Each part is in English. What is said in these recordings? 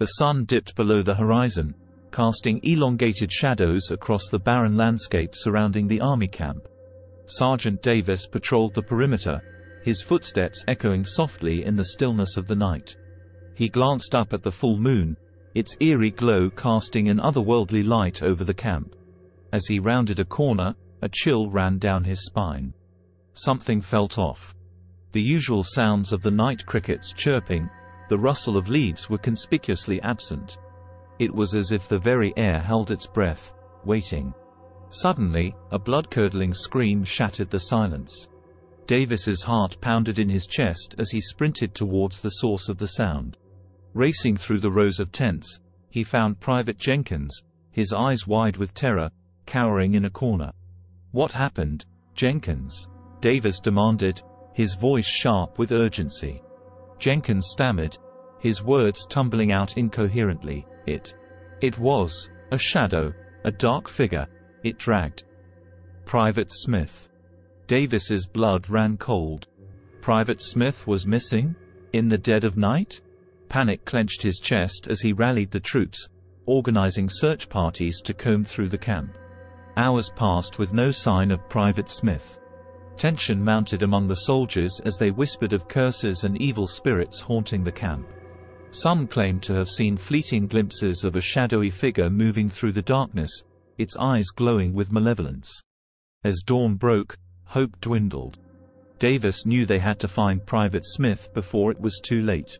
The sun dipped below the horizon, casting elongated shadows across the barren landscape surrounding the army camp. Sergeant Davis patrolled the perimeter, his footsteps echoing softly in the stillness of the night. He glanced up at the full moon, its eerie glow casting an otherworldly light over the camp. As he rounded a corner, a chill ran down his spine. Something felt off. The usual sounds of the night crickets chirping, the rustle of leaves were conspicuously absent. It was as if the very air held its breath, waiting. Suddenly, a blood-curdling scream shattered the silence. Davis's heart pounded in his chest as he sprinted towards the source of the sound. Racing through the rows of tents, he found Private Jenkins, his eyes wide with terror, cowering in a corner. What happened, Jenkins? Davis demanded, his voice sharp with urgency. Jenkins stammered, his words tumbling out incoherently, it. It was, a shadow, a dark figure, it dragged. Private Smith. Davis's blood ran cold. Private Smith was missing? In the dead of night? Panic clenched his chest as he rallied the troops, organizing search parties to comb through the camp. Hours passed with no sign of Private Smith. Tension mounted among the soldiers as they whispered of curses and evil spirits haunting the camp. Some claimed to have seen fleeting glimpses of a shadowy figure moving through the darkness, its eyes glowing with malevolence. As dawn broke, hope dwindled. Davis knew they had to find Private Smith before it was too late.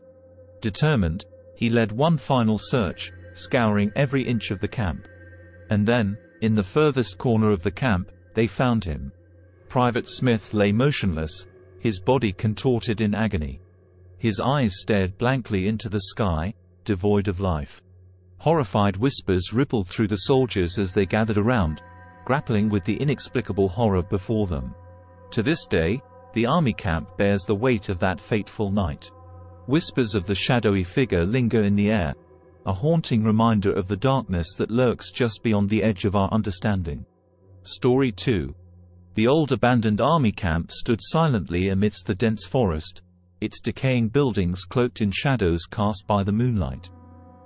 Determined, he led one final search, scouring every inch of the camp. And then, in the furthest corner of the camp, they found him. Private Smith lay motionless, his body contorted in agony. His eyes stared blankly into the sky, devoid of life. Horrified whispers rippled through the soldiers as they gathered around, grappling with the inexplicable horror before them. To this day, the army camp bears the weight of that fateful night. Whispers of the shadowy figure linger in the air, a haunting reminder of the darkness that lurks just beyond the edge of our understanding. Story 2 the old abandoned army camp stood silently amidst the dense forest, its decaying buildings cloaked in shadows cast by the moonlight.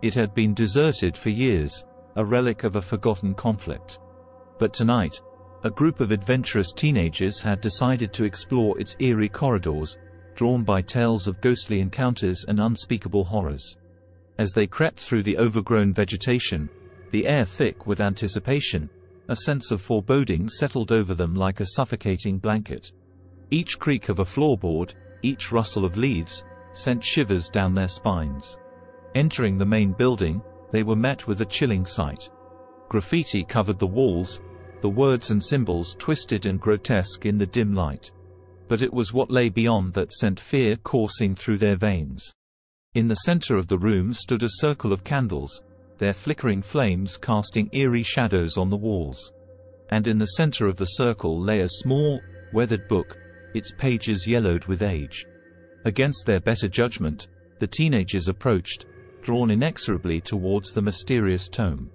It had been deserted for years, a relic of a forgotten conflict. But tonight, a group of adventurous teenagers had decided to explore its eerie corridors, drawn by tales of ghostly encounters and unspeakable horrors. As they crept through the overgrown vegetation, the air thick with anticipation, a sense of foreboding settled over them like a suffocating blanket. Each creak of a floorboard, each rustle of leaves, sent shivers down their spines. Entering the main building, they were met with a chilling sight. Graffiti covered the walls, the words and symbols twisted and grotesque in the dim light. But it was what lay beyond that sent fear coursing through their veins. In the center of the room stood a circle of candles, their flickering flames casting eerie shadows on the walls. And in the center of the circle lay a small, weathered book, its pages yellowed with age. Against their better judgment, the teenagers approached, drawn inexorably towards the mysterious tome.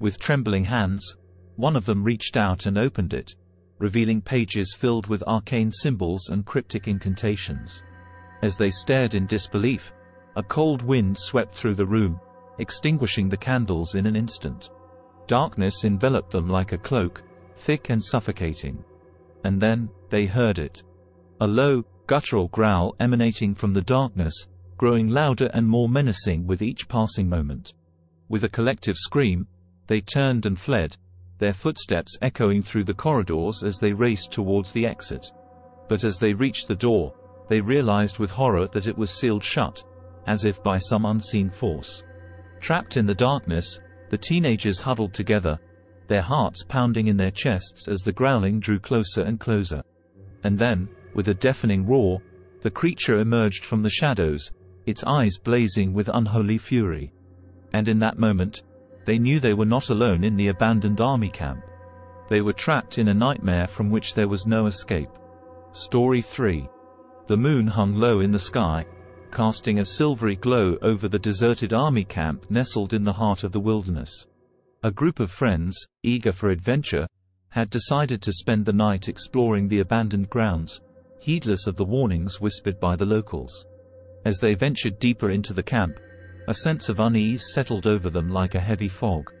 With trembling hands, one of them reached out and opened it, revealing pages filled with arcane symbols and cryptic incantations. As they stared in disbelief, a cold wind swept through the room, extinguishing the candles in an instant. Darkness enveloped them like a cloak, thick and suffocating. And then, they heard it. A low, guttural growl emanating from the darkness, growing louder and more menacing with each passing moment. With a collective scream, they turned and fled, their footsteps echoing through the corridors as they raced towards the exit. But as they reached the door, they realized with horror that it was sealed shut, as if by some unseen force. Trapped in the darkness, the teenagers huddled together, their hearts pounding in their chests as the growling drew closer and closer. And then, with a deafening roar, the creature emerged from the shadows, its eyes blazing with unholy fury. And in that moment, they knew they were not alone in the abandoned army camp. They were trapped in a nightmare from which there was no escape. Story 3. The moon hung low in the sky, casting a silvery glow over the deserted army camp nestled in the heart of the wilderness. A group of friends, eager for adventure, had decided to spend the night exploring the abandoned grounds, heedless of the warnings whispered by the locals. As they ventured deeper into the camp, A sense of unease settled over them like a heavy fog.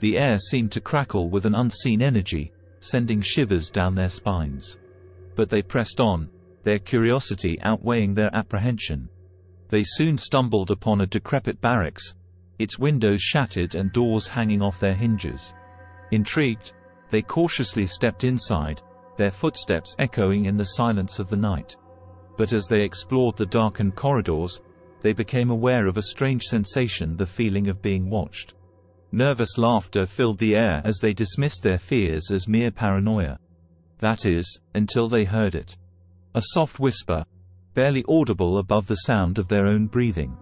The air seemed to crackle with an unseen energy, sending shivers down their spines. But they pressed on, their curiosity outweighing their apprehension. They soon stumbled upon a decrepit barracks, its windows shattered and doors hanging off their hinges. Intrigued, they cautiously stepped inside, their footsteps echoing in the silence of the night. But as they explored the darkened corridors, they became aware of a strange sensation the feeling of being watched. Nervous laughter filled the air as they dismissed their fears as mere paranoia. That is, until they heard it. A soft whisper, barely audible above the sound of their own breathing.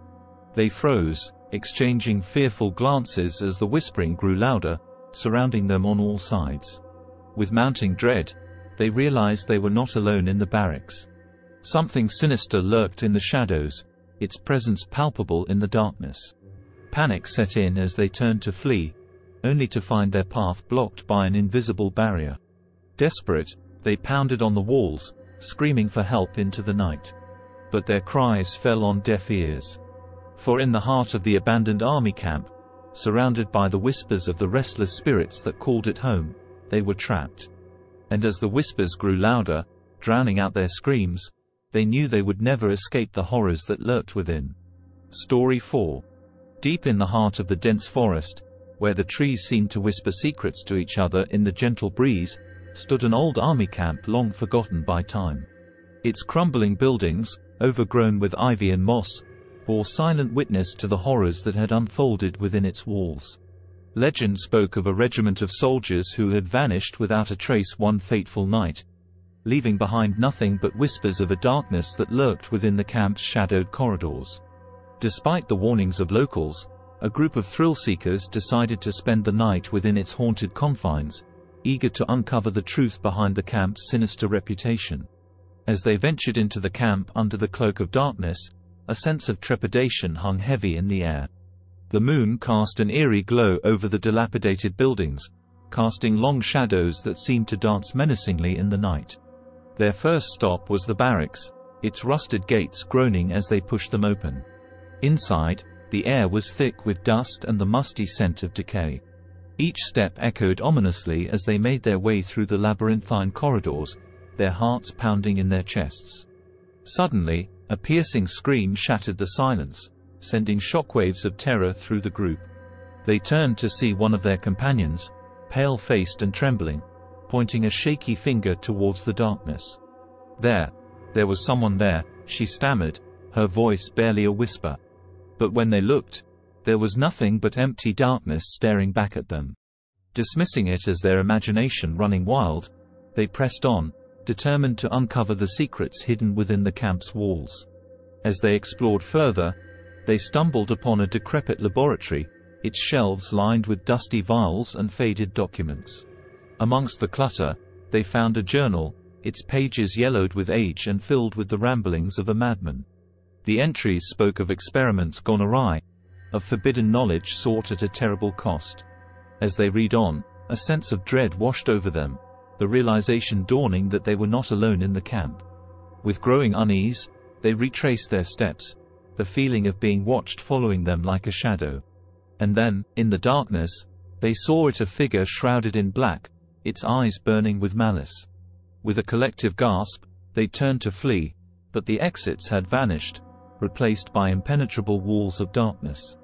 They froze, exchanging fearful glances as the whispering grew louder, surrounding them on all sides. With mounting dread, they realized they were not alone in the barracks. Something sinister lurked in the shadows, its presence palpable in the darkness. Panic set in as they turned to flee, only to find their path blocked by an invisible barrier. Desperate, they pounded on the walls, screaming for help into the night. But their cries fell on deaf ears. For in the heart of the abandoned army camp, surrounded by the whispers of the restless spirits that called it home, they were trapped. And as the whispers grew louder, drowning out their screams, they knew they would never escape the horrors that lurked within. Story 4 Deep in the heart of the dense forest, where the trees seemed to whisper secrets to each other in the gentle breeze, stood an old army camp long forgotten by time. Its crumbling buildings, overgrown with ivy and moss, bore silent witness to the horrors that had unfolded within its walls. Legend spoke of a regiment of soldiers who had vanished without a trace one fateful night, leaving behind nothing but whispers of a darkness that lurked within the camp's shadowed corridors. Despite the warnings of locals, a group of thrill-seekers decided to spend the night within its haunted confines, eager to uncover the truth behind the camp's sinister reputation. As they ventured into the camp under the cloak of darkness, a sense of trepidation hung heavy in the air. The moon cast an eerie glow over the dilapidated buildings, casting long shadows that seemed to dance menacingly in the night. Their first stop was the barracks, its rusted gates groaning as they pushed them open. Inside, the air was thick with dust and the musty scent of decay. Each step echoed ominously as they made their way through the labyrinthine corridors, their hearts pounding in their chests. Suddenly, a piercing scream shattered the silence, sending shockwaves of terror through the group. They turned to see one of their companions, pale-faced and trembling, pointing a shaky finger towards the darkness. There, there was someone there, she stammered, her voice barely a whisper. But when they looked, there was nothing but empty darkness staring back at them. Dismissing it as their imagination running wild, they pressed on, determined to uncover the secrets hidden within the camp's walls. As they explored further, they stumbled upon a decrepit laboratory, its shelves lined with dusty vials and faded documents. Amongst the clutter, they found a journal, its pages yellowed with age and filled with the ramblings of a madman. The entries spoke of experiments gone awry, of forbidden knowledge sought at a terrible cost. As they read on, a sense of dread washed over them, the realization dawning that they were not alone in the camp. With growing unease, they retraced their steps, the feeling of being watched following them like a shadow. And then, in the darkness, they saw it a figure shrouded in black, its eyes burning with malice. With a collective gasp, they turned to flee, but the exits had vanished, replaced by impenetrable walls of darkness.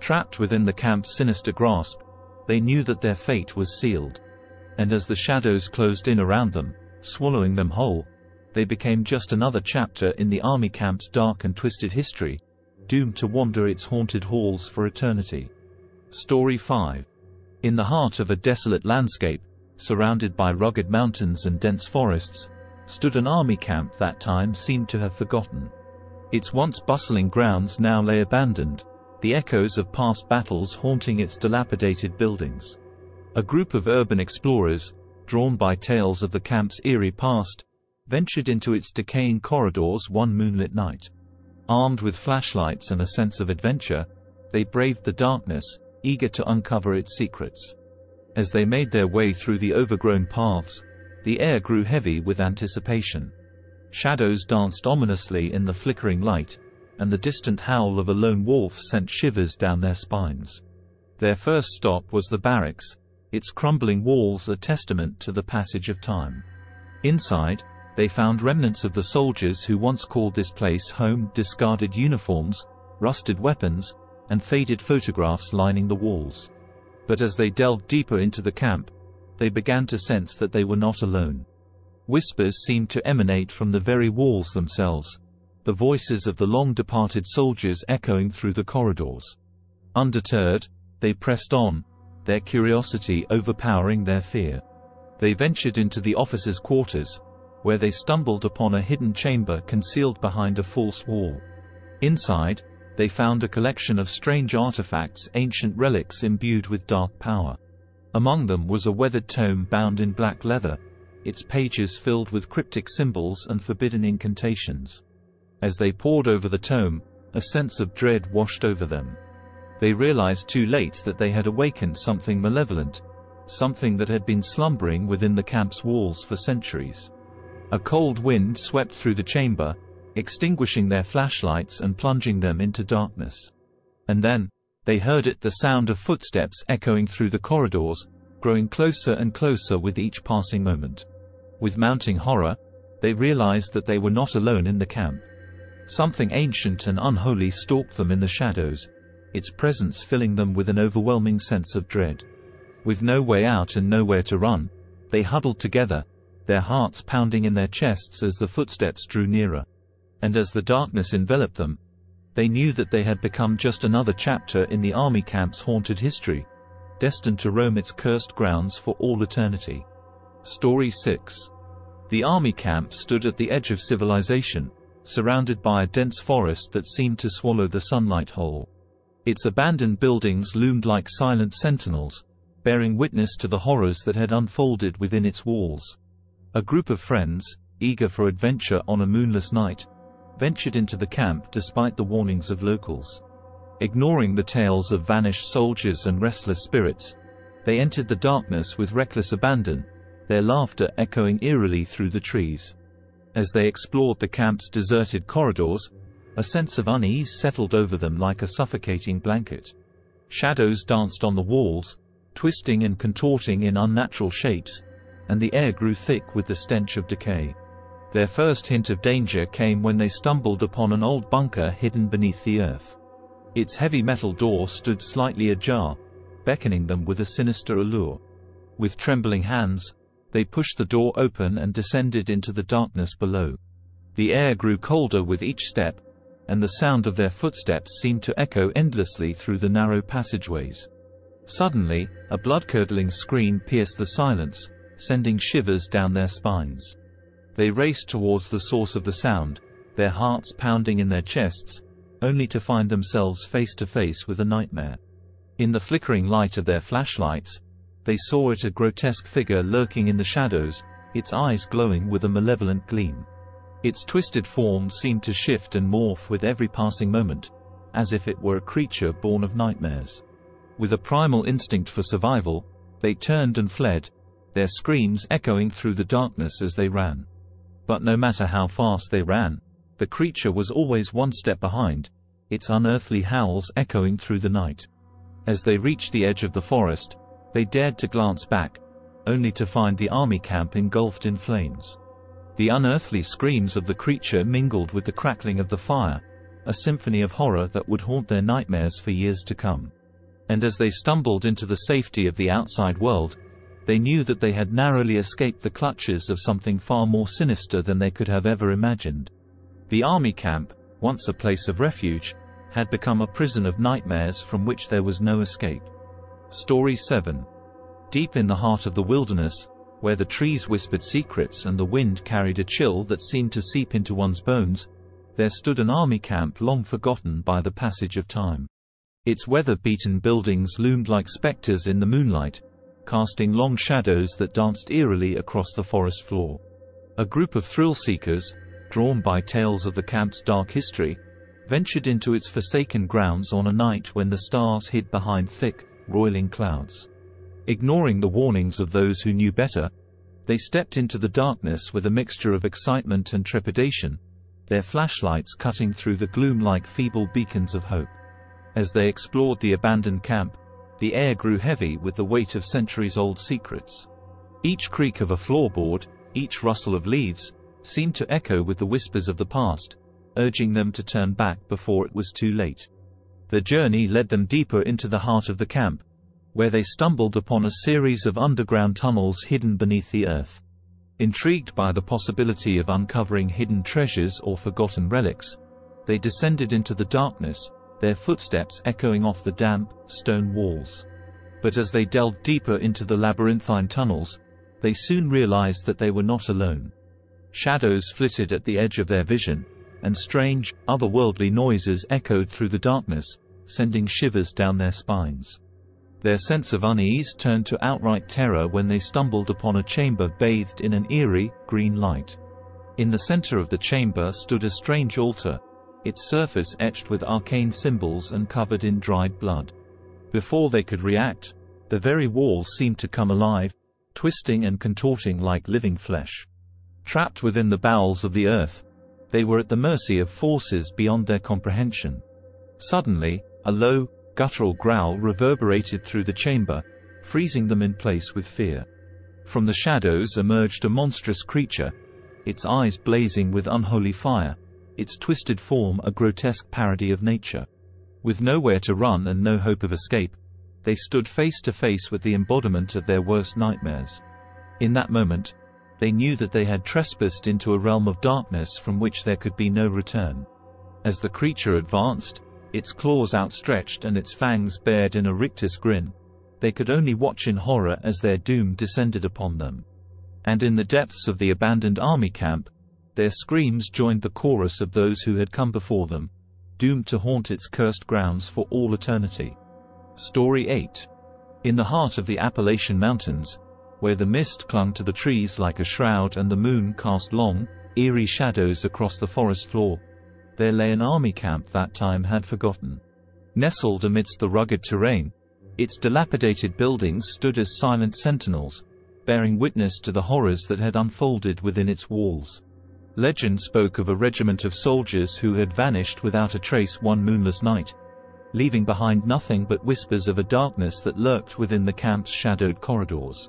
Trapped within the camp's sinister grasp, they knew that their fate was sealed and as the shadows closed in around them, swallowing them whole, they became just another chapter in the army camp's dark and twisted history, doomed to wander its haunted halls for eternity. Story 5 In the heart of a desolate landscape, surrounded by rugged mountains and dense forests, stood an army camp that time seemed to have forgotten. Its once bustling grounds now lay abandoned, the echoes of past battles haunting its dilapidated buildings. A group of urban explorers, drawn by tales of the camp's eerie past, ventured into its decaying corridors one moonlit night. Armed with flashlights and a sense of adventure, they braved the darkness, eager to uncover its secrets. As they made their way through the overgrown paths, the air grew heavy with anticipation. Shadows danced ominously in the flickering light, and the distant howl of a lone wolf sent shivers down their spines. Their first stop was the barracks, its crumbling walls a testament to the passage of time. Inside, they found remnants of the soldiers who once called this place home, discarded uniforms, rusted weapons, and faded photographs lining the walls. But as they delved deeper into the camp, they began to sense that they were not alone. Whispers seemed to emanate from the very walls themselves, the voices of the long-departed soldiers echoing through the corridors. Undeterred, they pressed on, their curiosity overpowering their fear. They ventured into the officers' quarters, where they stumbled upon a hidden chamber concealed behind a false wall. Inside, they found a collection of strange artifacts ancient relics imbued with dark power. Among them was a weathered tome bound in black leather, its pages filled with cryptic symbols and forbidden incantations. As they pored over the tome, a sense of dread washed over them. They realized too late that they had awakened something malevolent, something that had been slumbering within the camp's walls for centuries. A cold wind swept through the chamber, extinguishing their flashlights and plunging them into darkness. And then, they heard it the sound of footsteps echoing through the corridors, growing closer and closer with each passing moment. With mounting horror, they realized that they were not alone in the camp. Something ancient and unholy stalked them in the shadows, its presence filling them with an overwhelming sense of dread. With no way out and nowhere to run, they huddled together, their hearts pounding in their chests as the footsteps drew nearer. And as the darkness enveloped them, they knew that they had become just another chapter in the army camp's haunted history, destined to roam its cursed grounds for all eternity. Story 6 The army camp stood at the edge of civilization, surrounded by a dense forest that seemed to swallow the sunlight whole. Its abandoned buildings loomed like silent sentinels, bearing witness to the horrors that had unfolded within its walls. A group of friends, eager for adventure on a moonless night, ventured into the camp despite the warnings of locals. Ignoring the tales of vanished soldiers and restless spirits, they entered the darkness with reckless abandon, their laughter echoing eerily through the trees. As they explored the camp's deserted corridors, a sense of unease settled over them like a suffocating blanket. Shadows danced on the walls, twisting and contorting in unnatural shapes, and the air grew thick with the stench of decay. Their first hint of danger came when they stumbled upon an old bunker hidden beneath the earth. Its heavy metal door stood slightly ajar, beckoning them with a sinister allure. With trembling hands, they pushed the door open and descended into the darkness below. The air grew colder with each step, and the sound of their footsteps seemed to echo endlessly through the narrow passageways. Suddenly, a blood-curdling scream pierced the silence, sending shivers down their spines. They raced towards the source of the sound, their hearts pounding in their chests, only to find themselves face to face with a nightmare. In the flickering light of their flashlights, they saw it a grotesque figure lurking in the shadows, its eyes glowing with a malevolent gleam. Its twisted form seemed to shift and morph with every passing moment, as if it were a creature born of nightmares. With a primal instinct for survival, they turned and fled, their screams echoing through the darkness as they ran. But no matter how fast they ran, the creature was always one step behind, its unearthly howls echoing through the night. As they reached the edge of the forest, they dared to glance back, only to find the army camp engulfed in flames. The unearthly screams of the creature mingled with the crackling of the fire, a symphony of horror that would haunt their nightmares for years to come. And as they stumbled into the safety of the outside world, they knew that they had narrowly escaped the clutches of something far more sinister than they could have ever imagined. The army camp, once a place of refuge, had become a prison of nightmares from which there was no escape. Story 7 Deep in the heart of the wilderness, where the trees whispered secrets and the wind carried a chill that seemed to seep into one's bones, there stood an army camp long forgotten by the passage of time. Its weather-beaten buildings loomed like specters in the moonlight, casting long shadows that danced eerily across the forest floor. A group of thrill-seekers, drawn by tales of the camp's dark history, ventured into its forsaken grounds on a night when the stars hid behind thick, roiling clouds. Ignoring the warnings of those who knew better, they stepped into the darkness with a mixture of excitement and trepidation, their flashlights cutting through the gloom like feeble beacons of hope. As they explored the abandoned camp, the air grew heavy with the weight of centuries-old secrets. Each creak of a floorboard, each rustle of leaves, seemed to echo with the whispers of the past, urging them to turn back before it was too late. The journey led them deeper into the heart of the camp, where they stumbled upon a series of underground tunnels hidden beneath the earth. Intrigued by the possibility of uncovering hidden treasures or forgotten relics, they descended into the darkness, their footsteps echoing off the damp, stone walls. But as they delved deeper into the labyrinthine tunnels, they soon realized that they were not alone. Shadows flitted at the edge of their vision, and strange, otherworldly noises echoed through the darkness, sending shivers down their spines. Their sense of unease turned to outright terror when they stumbled upon a chamber bathed in an eerie, green light. In the center of the chamber stood a strange altar, its surface etched with arcane symbols and covered in dried blood. Before they could react, the very walls seemed to come alive, twisting and contorting like living flesh. Trapped within the bowels of the earth, they were at the mercy of forces beyond their comprehension. Suddenly, a low, guttural growl reverberated through the chamber, freezing them in place with fear. From the shadows emerged a monstrous creature, its eyes blazing with unholy fire, its twisted form a grotesque parody of nature. With nowhere to run and no hope of escape, they stood face to face with the embodiment of their worst nightmares. In that moment, they knew that they had trespassed into a realm of darkness from which there could be no return. As the creature advanced, its claws outstretched and its fangs bared in a rictus grin, they could only watch in horror as their doom descended upon them. And in the depths of the abandoned army camp, their screams joined the chorus of those who had come before them, doomed to haunt its cursed grounds for all eternity. Story 8 In the heart of the Appalachian Mountains, where the mist clung to the trees like a shroud and the moon cast long, eerie shadows across the forest floor. There lay an army camp that time had forgotten. Nestled amidst the rugged terrain, its dilapidated buildings stood as silent sentinels, bearing witness to the horrors that had unfolded within its walls. Legend spoke of a regiment of soldiers who had vanished without a trace one moonless night, leaving behind nothing but whispers of a darkness that lurked within the camp's shadowed corridors.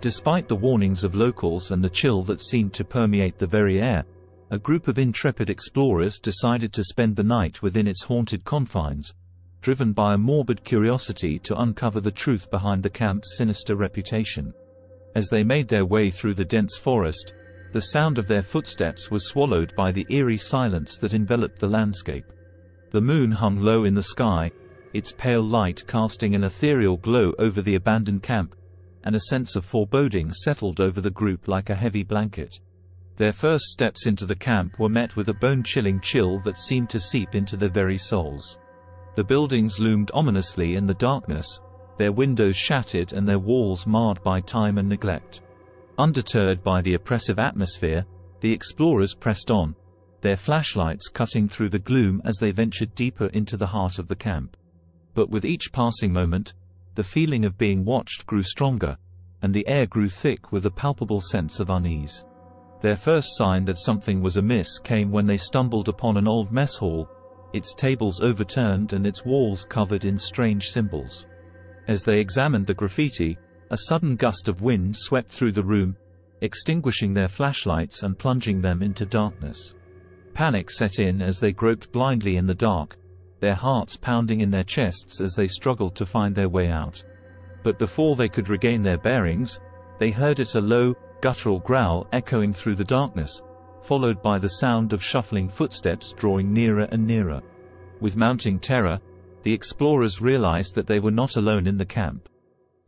Despite the warnings of locals and the chill that seemed to permeate the very air, a group of intrepid explorers decided to spend the night within its haunted confines, driven by a morbid curiosity to uncover the truth behind the camp's sinister reputation. As they made their way through the dense forest, the sound of their footsteps was swallowed by the eerie silence that enveloped the landscape. The moon hung low in the sky, its pale light casting an ethereal glow over the abandoned camp, and a sense of foreboding settled over the group like a heavy blanket. Their first steps into the camp were met with a bone-chilling chill that seemed to seep into their very souls. The buildings loomed ominously in the darkness, their windows shattered and their walls marred by time and neglect. Undeterred by the oppressive atmosphere, the explorers pressed on, their flashlights cutting through the gloom as they ventured deeper into the heart of the camp. But with each passing moment, the feeling of being watched grew stronger, and the air grew thick with a palpable sense of unease. Their first sign that something was amiss came when they stumbled upon an old mess hall, its tables overturned and its walls covered in strange symbols. As they examined the graffiti, a sudden gust of wind swept through the room, extinguishing their flashlights and plunging them into darkness. Panic set in as they groped blindly in the dark, their hearts pounding in their chests as they struggled to find their way out. But before they could regain their bearings, they heard it a low, guttural growl echoing through the darkness, followed by the sound of shuffling footsteps drawing nearer and nearer. With mounting terror, the explorers realized that they were not alone in the camp.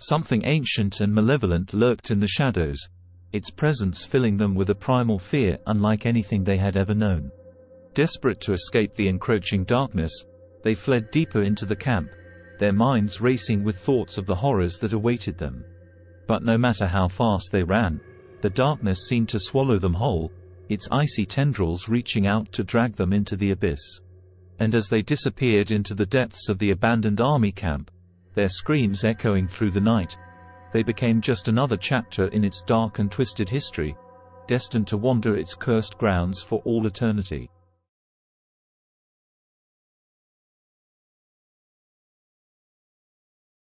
Something ancient and malevolent lurked in the shadows, its presence filling them with a primal fear unlike anything they had ever known. Desperate to escape the encroaching darkness, they fled deeper into the camp, their minds racing with thoughts of the horrors that awaited them. But no matter how fast they ran, the darkness seemed to swallow them whole, its icy tendrils reaching out to drag them into the abyss. And as they disappeared into the depths of the abandoned army camp, their screams echoing through the night, they became just another chapter in its dark and twisted history, destined to wander its cursed grounds for all eternity.